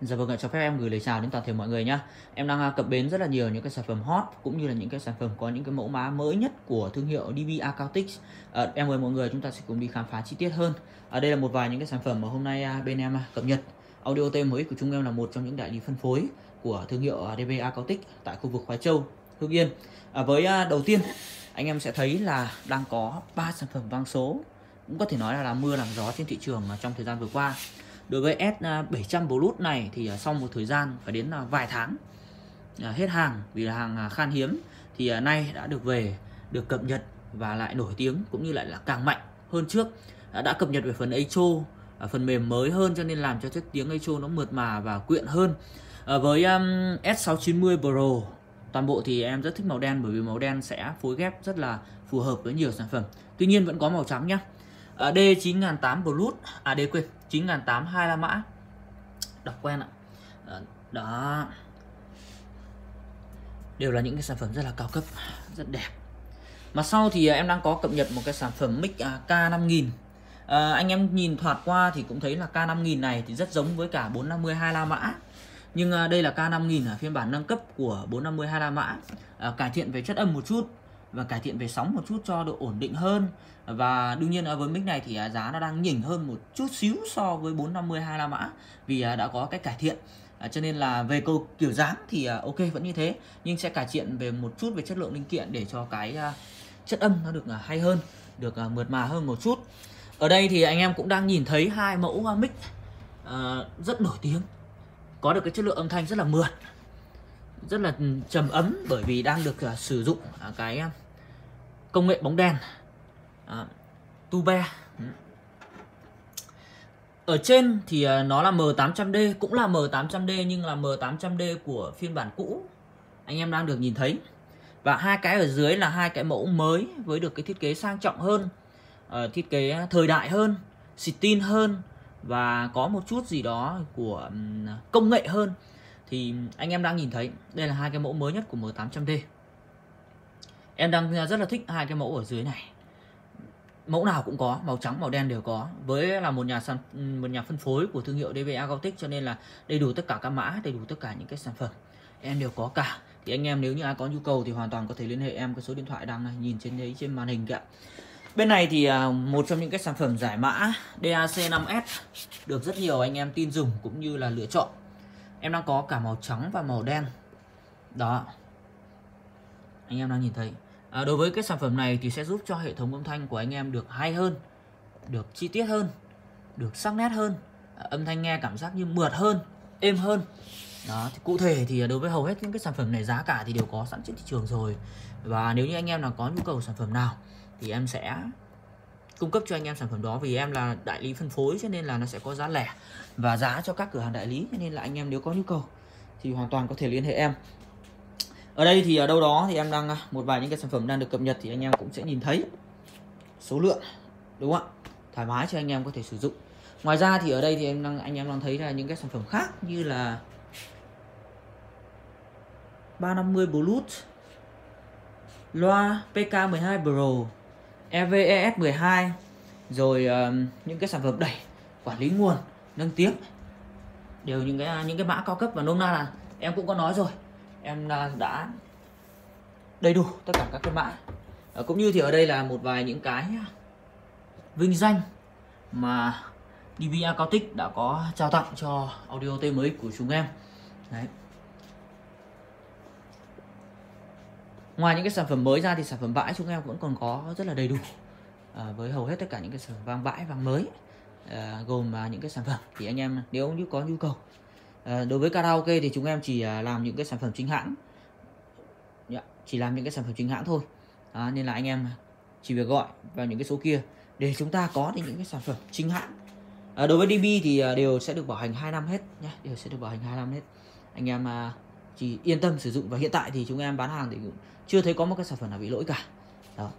Dạ vâng ạ, cho phép em gửi lời chào đến toàn thể mọi người nhé. Em đang à, cập bến rất là nhiều những cái sản phẩm hot cũng như là những cái sản phẩm có những cái mẫu mã mới nhất của thương hiệu DB Acoustics. À, em mời mọi người chúng ta sẽ cùng đi khám phá chi tiết hơn. À, đây là một vài những cái sản phẩm mà hôm nay à, bên em à, cập nhật. Audio tem mới của chúng em là một trong những đại lý phân phối của thương hiệu DB Acoustics tại khu vực Khoái Châu, Hưng Yên. Ờ, à, với đầu tiên anh em sẽ thấy là đang có ba sản phẩm vang số cũng có thể nói là, là mưa làm gió trên thị trường trong thời gian vừa qua đối với S700 à, Bluetooth này thì à, sau một thời gian phải đến à, vài tháng hết hàng vì là hàng khan hiếm thì nay đã được về, được cập nhật và lại nổi tiếng cũng như lại là càng mạnh hơn trước. Đã cập nhật về phần echo phần mềm mới hơn cho nên làm cho chất tiếng echo nó mượt mà và quyện hơn. Với um, S690 Pro, toàn bộ thì em rất thích màu đen bởi vì màu đen sẽ phối ghép rất là phù hợp với nhiều sản phẩm. Tuy nhiên vẫn có màu trắng nhá. D9008 Bluetooth à D quên. 9008 hai la mã. Đọc quen ạ. Ờ, đó. Đều là những cái sản phẩm rất là cao cấp rất đẹp. Mà sau thì à, em đang có cập nhật một cái sản phẩm mic K5000 à, ờ, anh em nhìn thoạt qua thì cũng thấy là K5000 này thì rất giống với cả 450 hai la mã. Nhưng à, đây là K5000 ở à, phiên bản nâng cấp của 450 hai la mã. À, cải thiện về chất âm một chút và cải thiện về sóng một chút cho độ ổn định hơn. Và đương nhiên với mic này thì à, giá nó đang nhỉnh hơn một chút xíu so với 450 la mã vì à, đã có cái cải thiện. À, cho nên là về câu kiểu dáng thì à, ok vẫn như thế nhưng sẽ cải thiện về một chút về chất lượng linh kiện để cho cái à, chất âm nó được à, hay hơn được à, mượt mà hơn một chút. Ở đây thì anh em cũng đang nhìn thấy hai mẫu à, mic à, rất nổi tiếng có được cái chất lượng âm thanh rất là mượt rất là trầm ấm bởi vì đang được uh, sử dụng uh, cái à, công nghệ bóng đèn uh, Tube. Ừ. Ở trên thì uh, nó là M800D cũng là M800D nhưng là M800D của phiên bản cũ. Anh em đang được nhìn thấy. Và hai cái ở dưới là hai cái mẫu mới với được cái thiết kế sang trọng hơn uh, thiết kế thời đại hơn xịt tin hơn và có một chút gì đó của công nghệ hơn thì anh em đang nhìn thấy, đây là hai cái mẫu mới nhất của M800D em đang rất là thích hai cái mẫu ở dưới này. Mẫu nào cũng có, màu trắng, màu đen đều có. Với là một nhà sản, một nhà phân phối của thương hiệu DVA Gautic cho nên là đầy đủ tất cả các mã, đầy đủ tất cả những cái sản phẩm. Em đều có cả. Thì anh em nếu như ai có nhu cầu thì hoàn toàn có thể liên hệ em cái số điện thoại đang nhìn trên đấy, trên màn hình kìa. Bên này thì à, một trong những cái sản phẩm giải mã DAC5S được rất nhiều anh em tin dùng cũng như là lựa chọn em đang có cả màu trắng và màu đen. Đó. Anh em đang nhìn thấy. À, đối với cái sản phẩm này thì sẽ giúp cho hệ thống âm thanh của anh em được hay hơn được chi tiết hơn được sắc nét hơn à, âm thanh nghe cảm giác như mượt hơn êm hơn. Đó thì cụ thể thì à, đối với hầu hết những cái sản phẩm này giá cả thì đều có sẵn trên thị trường rồi. Và nếu như anh em nào có nhu cầu sản phẩm nào thì em sẽ cung cấp cho anh em sản phẩm đó vì em là đại lý phân phối cho nên là nó sẽ có giá lẻ và giá cho các cửa hàng đại lý, cho nên là anh em nếu có nhu cầu thì hoàn toàn có thể liên hệ em. Ở đây thì ở đâu đó thì em đang à, một vài những cái sản phẩm đang được cập nhật thì anh em cũng sẽ nhìn thấy số lượng, đúng không ạ? Thoải mái cho anh em có thể sử dụng. Ngoài ra thì ở đây thì em đang, anh em đang thấy là những cái sản phẩm khác như là 350 Bluetooth, loa PK12 Pro EVES 12 rồi uh, những cái sản phẩm đẩy quản lý nguồn nâng tiếng. Đều những cái những cái mã cao cấp và nôm na là em cũng có nói rồi. Em ờ, đã đầy đủ tất cả các cái mã. À, cũng như thì ở đây là một vài những cái vinh danh mà DVA cao tích đã có trao tặng cho audio T mới của chúng em. Đấy. Ngoài những cái sản phẩm mới ra thì sản phẩm bãi chúng em vẫn còn có rất là đầy đủ. À, với hầu hết tất cả những cái sản phẩm vang bãi vang mới à, gồm à, những cái sản phẩm thì anh em nếu như có nhu cầu. À, đối với karaoke thì chúng em chỉ à, làm những cái sản phẩm chính hãng. Dạ, chỉ làm những cái sản phẩm chính hãng thôi. À, nên là anh em chỉ việc gọi vào những cái số kia để chúng ta có được những cái sản phẩm chính hãng. À, đối với DB thì à, đều sẽ được bảo hành 2 năm hết nhé đều sẽ được bảo hành 2 năm hết. Anh em à, chỉ yên tâm sử dụng. Và hiện tại thì chúng em bán hàng thì cũng chưa thấy có một cái sản phẩm nào bị lỗi cả. Đó.